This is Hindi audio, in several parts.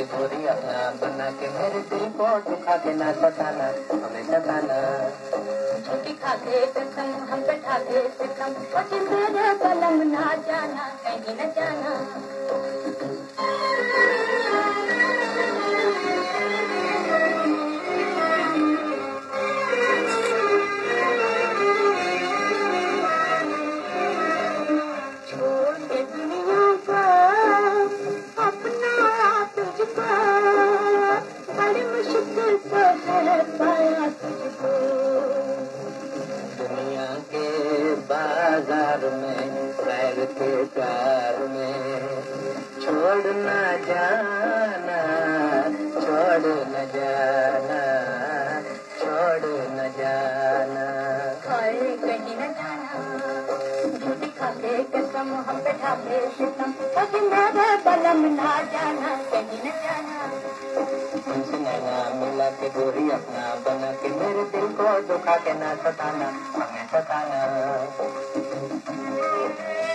के गोरी अपना बना के मेरे दिल को दुखा के ना सताना, हमें सताना झूठी खा के कसम हम बैठा के कसम मेरे पलंग ना जाना, कहीं न जाना। बाज़ार में पैर के प्यार में। छोड़ न जाना छोड़ न जाना छोड़ न जाना। और कहीं न जाना झूठी खा कसम हम बैठा के सितम। कभी मेरे बलम ना जाना कहीं न जाना। तुमसे नैना मिला के गोरी अपना बना के मेरे दिल को दुखा के ना सताना हमें सताना।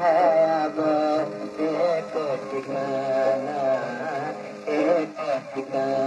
है अब एक ठिकाना एक ठिकाना